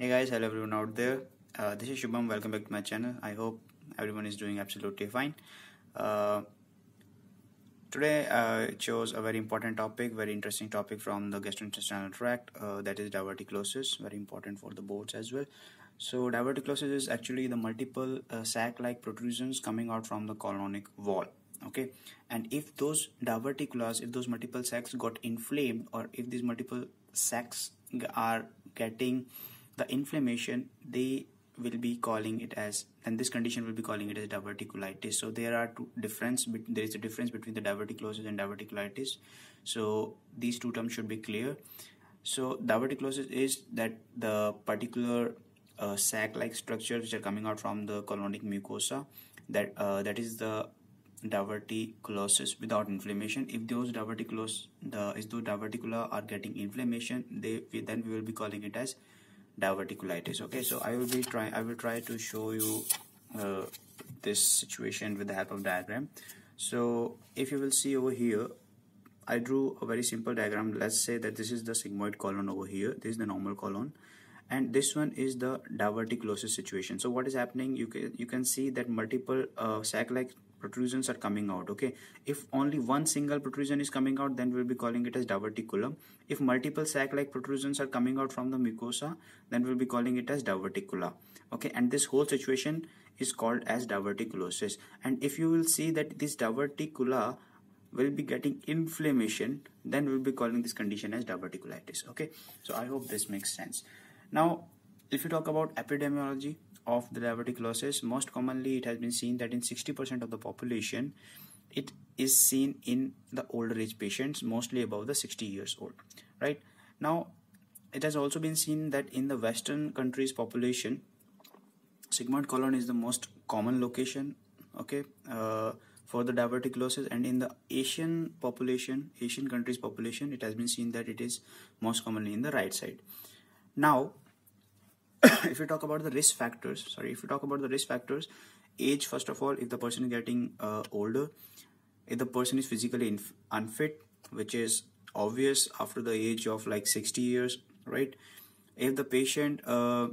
Hey guys, hello everyone out there. Uh, this is Shubham. Welcome back to my channel. I hope everyone is doing absolutely fine. Uh, today I chose a very important topic, very interesting topic from the gastrointestinal tract. Uh, that is diverticulosis, very important for the boards as well. So diverticulosis is actually the multiple uh, sac-like protrusions coming out from the colonic wall. Okay, and if those diverticulars, if those multiple sacs got inflamed, or if these multiple sacs are getting the inflammation they will be calling it as and this condition will be calling it as diverticulitis. So there are two difference there is a difference between the diverticulosis and diverticulitis. So these two terms should be clear. So diverticulosis is that the particular uh, sac like structures which are coming out from the colonic mucosa that uh, that is the diverticulosis without inflammation. If those diverticulous the if those diverticula are getting inflammation they then we will be calling it as diverticulitis okay? So i will be trying i will try to show you uh, this situation with the help of diagram. So if you will see over here i drew a very simple diagram. Let's say that this is the sigmoid colon over here. This is the normal colon. And this one is the diverticulosis situation. So what is happening? You can you can see that multiple uh, sac like protrusions are coming out okay? If only one single protrusion is coming out then we'll be calling it as diverticulum. If multiple sac like protrusions are coming out from the mucosa then we'll be calling it as diverticula okay? And this whole situation is called as diverticulosis. And if you will see that this diverticula will be getting inflammation then we'll be calling this condition as diverticulitis okay? So i hope this makes sense. Now if you talk about epidemiology of the diverticulosis most commonly it has been seen that in 60% of the population it is seen in the older age patients mostly above the 60 years old right? Now it has also been seen that in the western countries population sigmoid colon is the most common location okay uh, for the diverticulosis and in the asian population asian countries population it has been seen that it is most commonly in the right side. Now if you talk about the risk factors sorry if you talk about the risk factors age first of all if the person is getting uh, older if the person is physically unfit which is obvious after the age of like 60 years right? If the patient uh,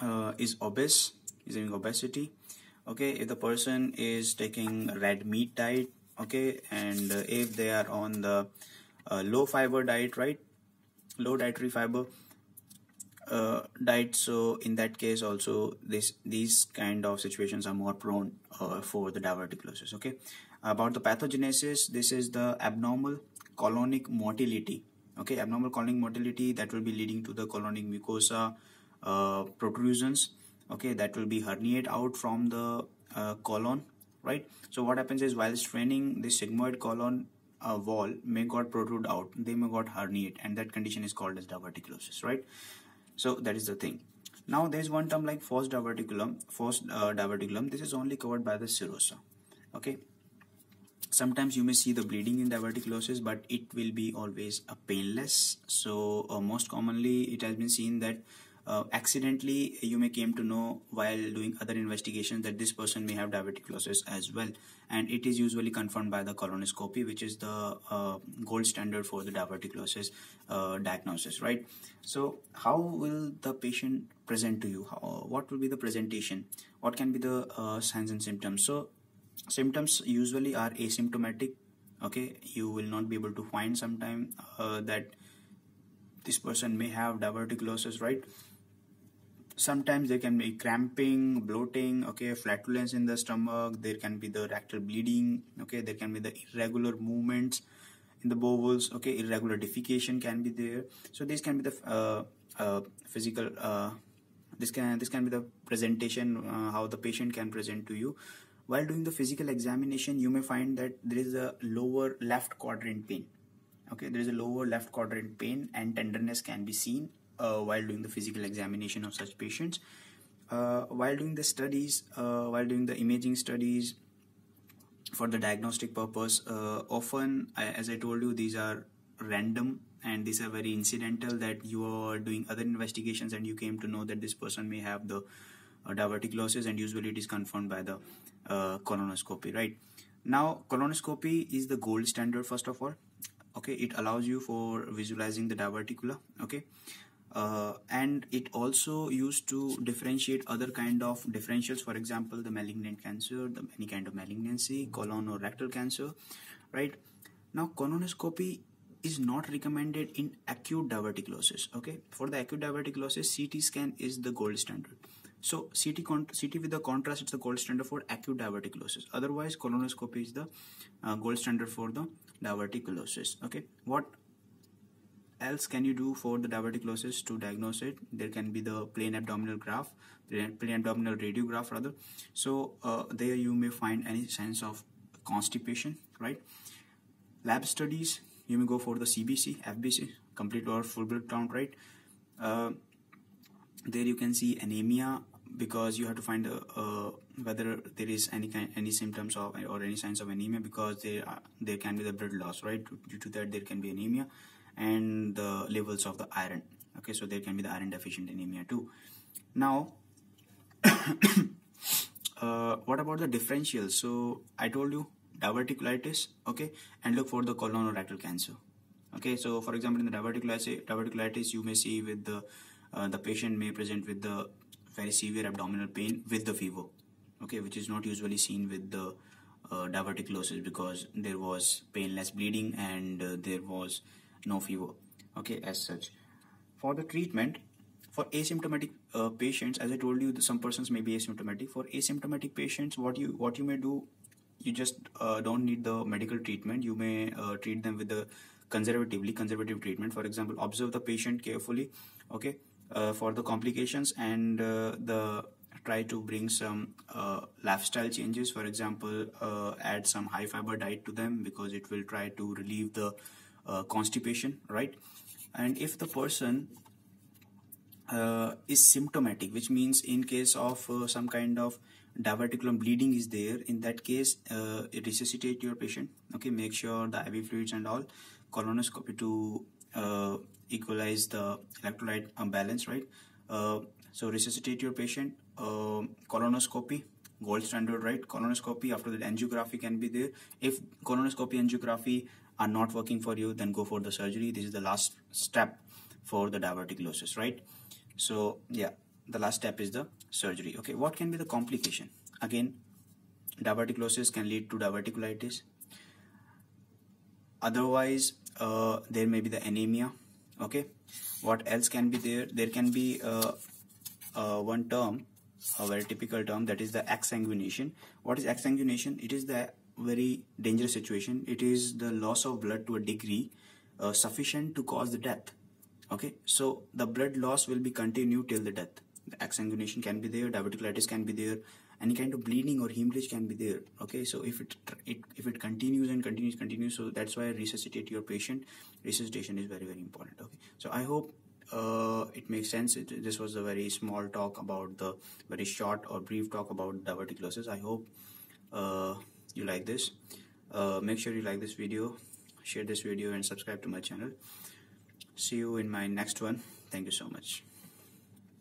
uh, is obese is having obesity okay if the person is taking red meat diet okay and uh, if they are on the uh, low fiber diet right? Low dietary fiber uh, diet so in that case also this these kind of situations are more prone uh, for the diverticulosis okay? About the pathogenesis this is the abnormal colonic motility okay? Abnormal colonic motility that will be leading to the colonic mucosa uh, protrusions okay? That will be herniate out from the uh, colon right? So what happens is while straining the sigmoid colon uh, wall may got protrude out. They may got herniate and that condition is called as diverticulosis right so that is the thing. Now there is one term like false diverticulum false uh, diverticulum. This is only covered by the serosa. Okay? Sometimes you may see the bleeding in diverticulosis but it will be always a painless. So uh, most commonly it has been seen that uh, accidentally you may came to know while doing other investigations that this person may have diverticulosis as well. And it is usually confirmed by the colonoscopy which is the uh, gold standard for the diverticulosis uh, diagnosis right? So how will the patient present to you? How, what will be the presentation? What can be the uh, signs and symptoms? So symptoms usually are asymptomatic okay? You will not be able to find sometime uh, that this person may have diverticulosis right sometimes there can be cramping bloating okay flatulence in the stomach there can be the rectal bleeding okay there can be the irregular movements in the bowels okay irregular defecation can be there. So this can be the uh, uh, physical uh, this can this can be the presentation uh, how the patient can present to you. While doing the physical examination you may find that there is a lower left quadrant pain okay there is a lower left quadrant pain and tenderness can be seen while doing the physical examination of such patients. Uh, while doing the studies, uh, while doing the imaging studies for the diagnostic purpose, uh, often, as I told you, these are random and these are very incidental that you are doing other investigations and you came to know that this person may have the uh, diverticulosis and usually it is confirmed by the uh, colonoscopy, right? Now, colonoscopy is the gold standard first of all. Okay, it allows you for visualizing the diverticula. Okay, uh, and it also used to differentiate other kind of differentials for example the malignant cancer the any kind of malignancy colon or rectal cancer right? Now colonoscopy is not recommended in acute diverticulosis okay? For the acute diverticulosis ct scan is the gold standard. So ct ct with the contrast it's the gold standard for acute diverticulosis. Otherwise colonoscopy is the uh, gold standard for the diverticulosis okay? What else can you do for the diverticulosis to diagnose it? There can be the plain abdominal graph plain abdominal radiograph rather. So uh, there you may find any signs of constipation right? Lab studies you may go for the cbc fbc complete or full blood count right? Uh, there you can see anemia because you have to find uh, uh, whether there is any kind any symptoms of or any signs of anemia because there are, there can be the blood loss right? Due to that there can be anemia and the levels of the iron. Okay so there can be the iron deficient anemia too. Now uh, what about the differentials so i told you diverticulitis okay and look for the colorectal cancer. Okay so for example in the diverticulitis diverticulitis you may see with the uh, the patient may present with the very severe abdominal pain with the fever okay which is not usually seen with the uh, diverticulosis because there was painless bleeding and uh, there was no fever okay as such. For the treatment for asymptomatic uh, patients as i told you some persons may be asymptomatic. For asymptomatic patients what you what you may do you just uh, don't need the medical treatment. You may uh, treat them with the conservatively conservative treatment. For example observe the patient carefully okay uh, for the complications and uh, the try to bring some uh, lifestyle changes. For example add some high fiber diet to them because it will try to relieve the uh, constipation right? And if the person uh, is symptomatic which means in case of uh, some kind of diverticulum bleeding is there in that case uh, resuscitate your patient okay? Make sure the iv fluids and all colonoscopy to uh, equalize the electrolyte balance right? Uh, so resuscitate your patient colonoscopy gold standard right? Colonoscopy after that angiography can be there. If colonoscopy angiography are not working for you then go for the surgery. This is the last step for the diverticulosis right? So yeah the last step is the surgery. Okay what can be the complication? Again diverticulosis can lead to diverticulitis. Otherwise uh, there may be the anemia okay? What else can be there? There can be uh, uh, one term a very typical term that is the exsanguination. What is exsanguination? It is the very dangerous situation. It is the loss of blood to a degree uh, sufficient to cause the death. Okay, so the blood loss will be continued till the death. The exsanguination can be there, diverticulitis can be there, any kind of bleeding or hemorrhage can be there. Okay, so if it, it if it continues and continues, continues, so that's why resuscitate your patient. Resuscitation is very very important. Okay, so I hope uh, it makes sense. It, this was a very small talk about the very short or brief talk about diverticulosis. I hope. Uh, you like this uh, make sure you like this video share this video and subscribe to my channel. See you in my next one. Thank you so much